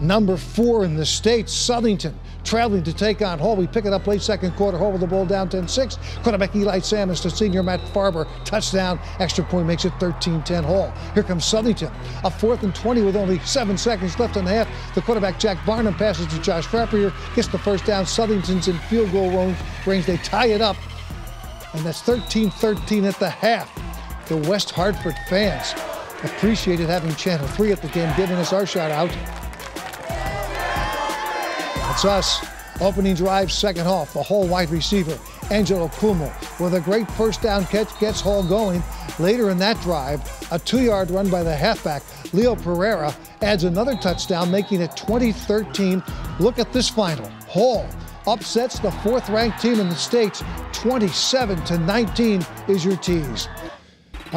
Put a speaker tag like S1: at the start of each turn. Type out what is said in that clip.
S1: Number four in the state, Southington, traveling to take on Hall. We pick it up late second quarter. Hall with the ball down 10-6. Quarterback Eli Salmons to senior Matt Farber. Touchdown. Extra point makes it 13-10 Hall. Here comes Southington. A fourth and 20 with only seven seconds left in the half. The quarterback Jack Barnum passes to Josh Frappier. Gets the first down. Southington's in field goal range. They tie it up. And that's 13-13 at the half. The West Hartford fans appreciated having Channel 3 at the game, giving us our shout out. It's us. Opening drive, second half. The Hall wide receiver, Angelo Kumo, with a great first down catch, gets Hall going. Later in that drive, a two yard run by the halfback, Leo Pereira, adds another touchdown, making it 2013. Look at this final. Hall upsets the fourth ranked team in the States. 27 to 19 is your tease.